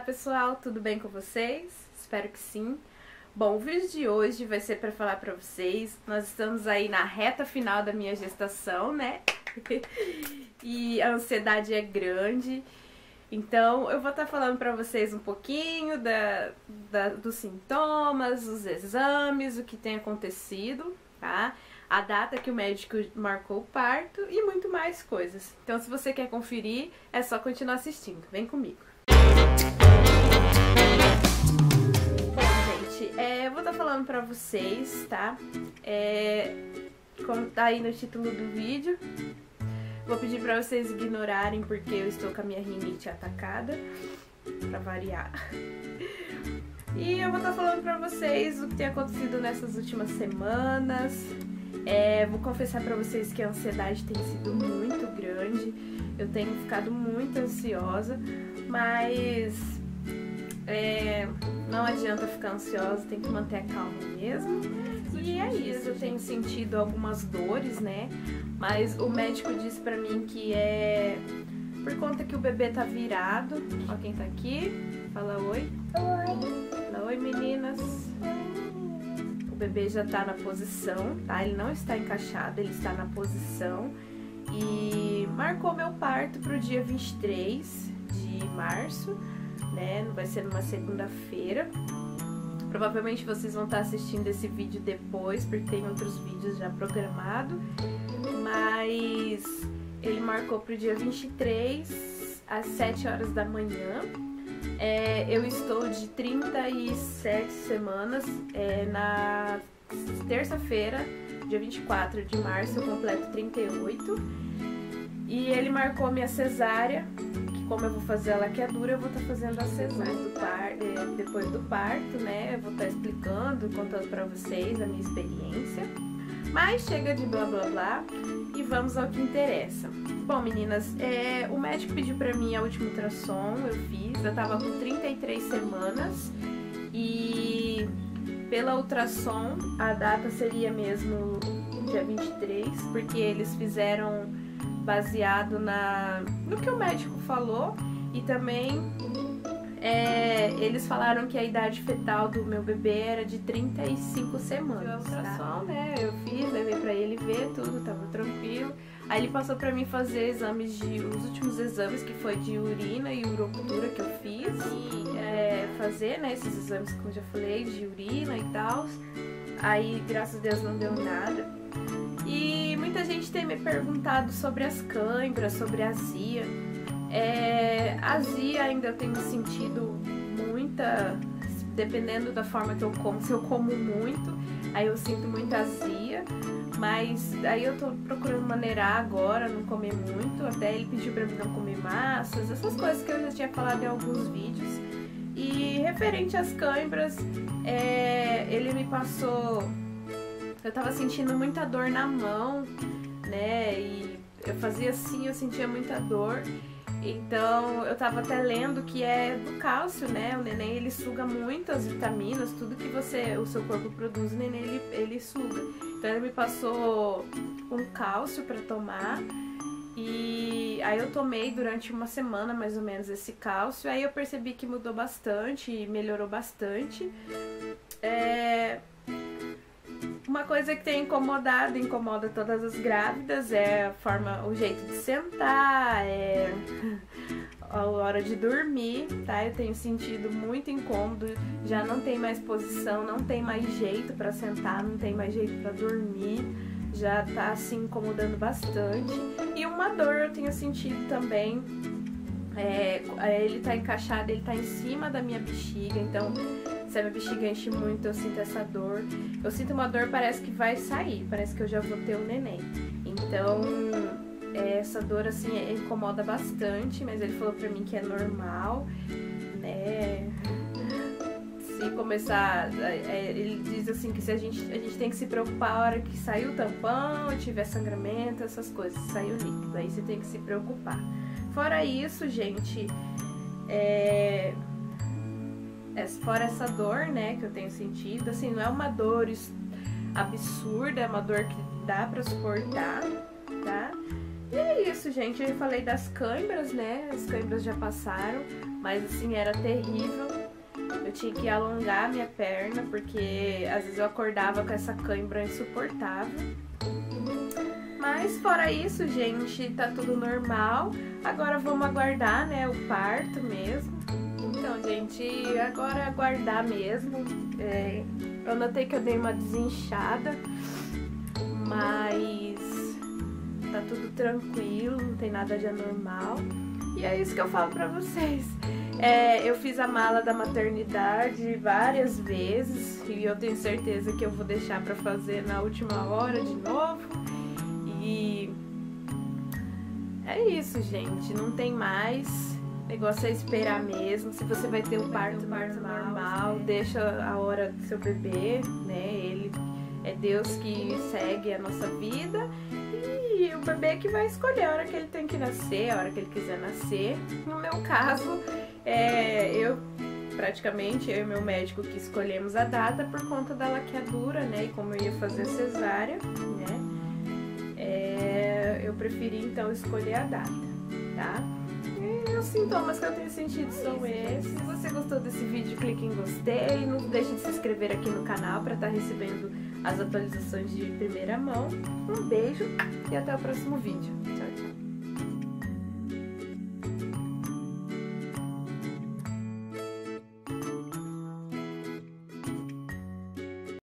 Olá pessoal, tudo bem com vocês? Espero que sim. Bom, o vídeo de hoje vai ser para falar para vocês. Nós estamos aí na reta final da minha gestação, né? e a ansiedade é grande. Então, eu vou estar tá falando para vocês um pouquinho da, da, dos sintomas, os exames, o que tem acontecido, tá? A data que o médico marcou o parto e muito mais coisas. Então, se você quer conferir, é só continuar assistindo. Vem comigo. Gente, é, eu vou estar tá falando pra vocês, tá? É, como tá aí no título do vídeo. Vou pedir pra vocês ignorarem porque eu estou com a minha rinite atacada, pra variar. E eu vou estar tá falando pra vocês o que tem acontecido nessas últimas semanas. É, vou confessar pra vocês que a ansiedade tem sido muito grande. Eu tenho ficado muito ansiosa, mas é, não adianta ficar ansiosa, tem que manter a calma mesmo. E é isso, eu tenho sentido algumas dores, né? Mas o médico disse pra mim que é por conta que o bebê tá virado. Ó quem tá aqui. Fala oi. Oi. Fala oi, meninas. O bebê já tá na posição, tá? Ele não está encaixado, ele está na posição. E marcou meu parto pro dia 23 de março né? Vai ser numa segunda-feira. Provavelmente vocês vão estar assistindo esse vídeo depois, porque tem outros vídeos já programados. Mas ele marcou para o dia 23, às 7 horas da manhã. É, eu estou de 37 semanas. É, na terça-feira, dia 24 de março, eu completo 38. E ele marcou minha cesárea como eu vou fazer a laqueadura, eu vou estar tá fazendo a cesárea do par, é, depois do parto, né? Eu vou estar tá explicando, contando para vocês a minha experiência. Mas chega de blá blá blá e vamos ao que interessa. Bom, meninas, é, o médico pediu para mim a última ultrassom, eu fiz, eu tava com 33 semanas e pela ultrassom a data seria mesmo dia 23, porque eles fizeram baseado na, no que o médico falou e também é, eles falaram que a idade fetal do meu bebê era de 35 semanas. Tá? Ultrassom, né? Eu fiz, levei pra ele ver tudo, tava tranquilo. Aí ele passou pra mim fazer exames de. os últimos exames, que foi de urina e urocultura que eu fiz. E é, fazer, né, esses exames que eu já falei, de urina e tal. Aí, graças a Deus, não deu nada. E muita gente tem me perguntado sobre as câimbras, sobre a azia. É, a azia ainda eu tenho sentido muita, dependendo da forma que eu como, se eu como muito, aí eu sinto muita azia. Mas aí eu tô procurando maneirar agora, não comer muito. Até ele pediu pra mim não comer massas, essas coisas que eu já tinha falado em alguns vídeos. E referente às câimbras, é, ele me passou eu tava sentindo muita dor na mão, né? E eu fazia assim, eu sentia muita dor. Então eu tava até lendo que é do cálcio, né? O neném ele suga muitas vitaminas, tudo que você, o seu corpo produz, o neném ele, ele suga. Então ele me passou um cálcio para tomar. E aí eu tomei durante uma semana mais ou menos esse cálcio. Aí eu percebi que mudou bastante, melhorou bastante. É, uma coisa que tem incomodado, incomoda todas as grávidas, é a forma, o jeito de sentar, é a hora de dormir, tá? Eu tenho sentido muito incômodo, já não tem mais posição, não tem mais jeito para sentar, não tem mais jeito para dormir, já tá assim incomodando bastante. E uma dor eu tenho sentido também, é, ele tá encaixado, ele tá em cima da minha bexiga, então se a minha bexiga enche muito, eu sinto essa dor. Eu sinto uma dor, parece que vai sair, parece que eu já vou ter o um neném. Então, é, essa dor, assim, é, incomoda bastante, mas ele falou pra mim que é normal, né? Se começar. É, ele diz assim que se a gente, a gente tem que se preocupar a hora que sair o tampão, tiver sangramento, essas coisas, saiu líquido. Aí você tem que se preocupar. Fora isso, gente, é, é, fora essa dor, né, que eu tenho sentido, assim, não é uma dor absurda, é uma dor que dá para suportar, tá? E é isso, gente. Eu falei das câimbras, né? As câimbras já passaram, mas assim, era terrível. Eu tinha que alongar minha perna, porque às vezes eu acordava com essa cãibra insuportável. Mas fora isso, gente, tá tudo normal. Agora vamos aguardar, né, o parto mesmo. Então, gente, agora aguardar mesmo. É, eu notei que eu dei uma desinchada, mas tá tudo tranquilo, não tem nada de anormal. E é isso que eu falo pra vocês. É, eu fiz a mala da maternidade várias vezes e eu tenho certeza que eu vou deixar para fazer na última hora de novo. E é isso, gente. Não tem mais. Negócio é esperar mesmo. Se você vai ter um parto, parto normal, deixa a hora do seu bebê, né? Ele é Deus que segue a nossa vida e o bebê que vai escolher a hora que ele tem que nascer, a hora que ele quiser nascer. No meu caso, é, eu praticamente, eu e meu médico que escolhemos a data por conta da laqueadura, né? E como eu ia fazer cesárea, né? É, eu preferi então escolher a data, tá? E os sintomas que eu tenho sentido são esses. Se você gostou desse vídeo, clique em gostei. Não deixe de se inscrever aqui no canal para estar tá recebendo as atualizações de primeira mão. Um beijo e até o próximo vídeo.